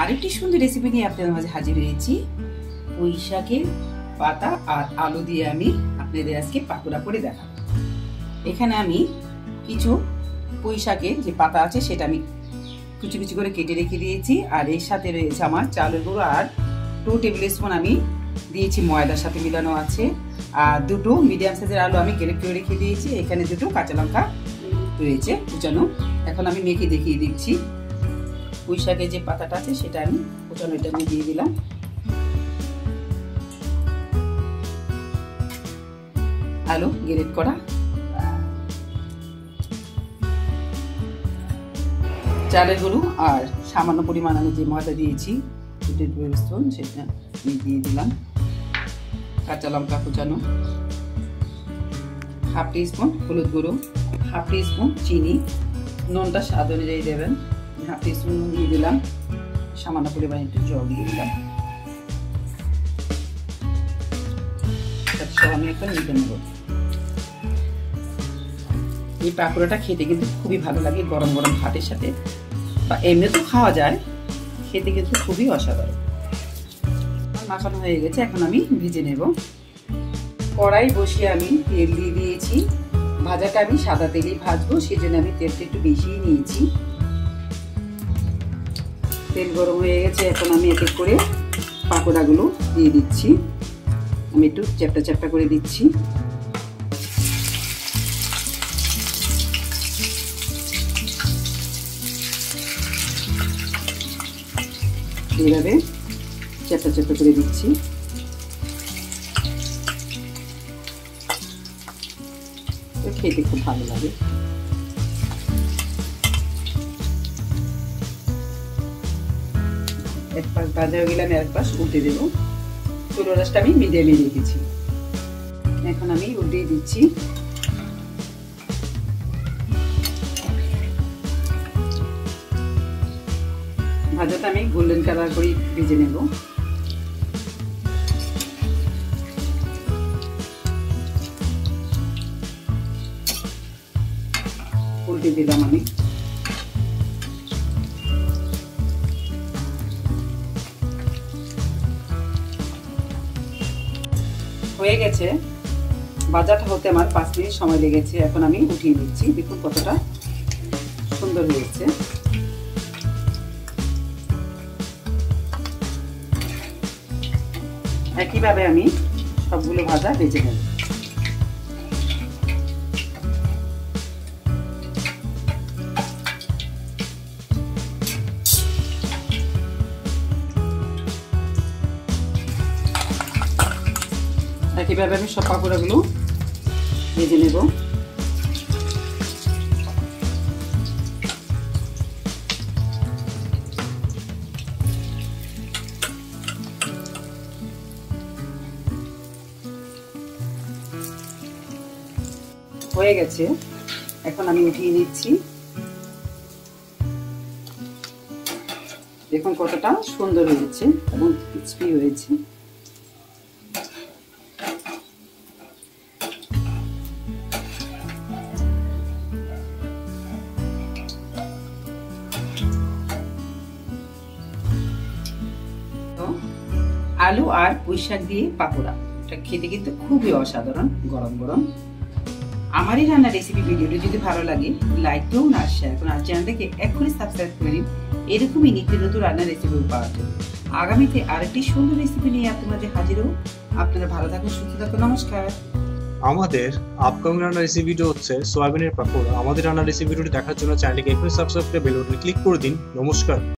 আরেকটি সুন্দর রেসিপি নিয়ে আপনাদের মাঝে হাজির হয়েছি। পুঁই শাকের পাতা আর আলু দিয়ে আমি আপনাদের আজকে পাকোড়া করে দেখাবো। এখানে আমি কিছু পুঁই শাকের যে পাতা আছে সেটা আমি কুচি কুচি করে কেটে রেখে দিয়েছি। আর এর সাথে রয়েছে আমার চালের গুঁড়ো আর টু টেবিল স্পুন আমি দিয়েছি ময়দার সাথে মিলানো আছে। আর দুটো মিডিয়াম সাইজের আলু আমি কেটে করে রেখে দিয়েছি। এখানে দুটো কাঁচা লঙ্কা রয়েছে কুচানো। এখন আমি মেখে দেখিয়ে দিচ্ছি। পুঁই শাকের যে পাতাটা আছে, সেটা আমি কুচানো এটা আমি দিয়ে দিলাম। আলু গ্রেট করা। চালের গরু আর সামান্য পরিমাণ আমি যে ময়দা দিয়েছি সেটা দিয়ে দিলাম। কাঁচা লঙ্কা কুচানো। হাফ টি স্পুন হলুদ গুঁড়ো। হাফ টি স্পুন চিনি। নুনটা স্বাদ অনুযায়ী দেবেন। হাফ টি স্পুন নুন দিয়ে দিলাম। সামান্য একটু জল দিয়ে দিলাম। আমি একটা নিতে নেব। এই পাকোড়াটা খেতে কিন্তু খুবই ভালো লাগে গরম গরম ভাতের সাথে। বা এমনি তো খাওয়া যায়, খেতে কিন্তু খুবই অসাধারণ। মাখানো হয়ে গেছে, এখন আমি ভেজে নেব। কড়াই বসিয়ে আমি তেল দিয়ে দিয়েছি। ভাজাটা আমি সাদা তেলেই ভাজবো সেই জন্য আমি তেলটা একটু বেশিই নিয়েছি। তেল গরম হয়ে গেছে, এখন আমি এক এক করে পাকোড়াগুলো দিয়ে দিচ্ছি। আমি একটু চ্যাপটা চ্যাপটা করে দিচ্ছি। এইভাবে চ্যাপটা চ্যাপটা করে দিচ্ছি। খেতে খুব ভালো লাগে। এক পাশ ভাজা হয়ে গেলে আমি এক পাশ উল্টে দেবো। চুলো রাসটা আমি মিডিয়ামে রেখেছি এখন আমি উল্টে দিচ্ছি। ভাজাটা আমি গোল্ডেন কালার করে ভেজে নেব। উল্টে দিলাম আমি। হয়ে গেছে। বাজারটা হতে আমার পাঁচ মিনিট সময় লেগেছে। এখন আমি উঠিয়ে নিচ্ছি। দেখুন কতটা সুন্দর হয়েছে। একইভাবে আমি সবগুলো ভাজা বেজে নেব। একইভাবে আমি সব পাকোড়াগুলো ভেজে নেব। হয়ে গেছে। এখন আমি উঠিয়ে নিচ্ছি। দেখুন কতটা সুন্দর হয়েছে এবং ক্রিসপি হয়েছে। আলু আর পুঁই শাক দিয়ে পাকোড়া। এটা খেতে কিন্তু খুবই অসাধারণ, গরম গরম। আমার এই রান্নার রেসিপি ভিডিওটি যদি ভালো লাগে লাইক করুন আর শেয়ার করুন। আর চ্যানেলটাকে এখনই সাবস্ক্রাইব করে নিন এরকমই নিত্য নতুন রান্নার রেসিপি পাওয়ার জন্য। আগামীতে আরেকটি সুন্দর রেসিপি নিয়ে আপনাদের হাজির হব। আপনারা ভালো থাকুন, সুস্থ থাকুন, নমস্কার। আমাদের আপকামিং রান্নার রেসিপিটা হচ্ছে সয়াবিনের পাকোড়া। আমাদের রান্নার রেসিপিটি দেখার জন্য চ্যানেলটিকে এখনই সাবস্ক্রাইব করে বেল বাটনে ক্লিক করে দিন। নমস্কার।